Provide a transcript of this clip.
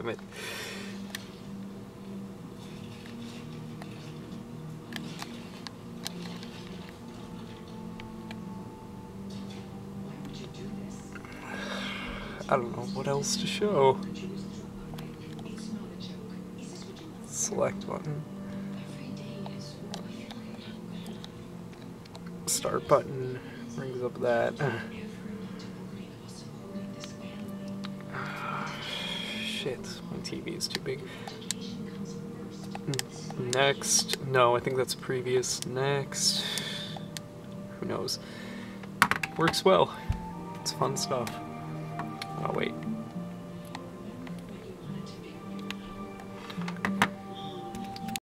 damn it. I don't know what else to show. Select button. Start button brings up that. Shit, my TV is too big. Next. No, I think that's previous. Next. Who knows? Works well. It's fun stuff. Oh,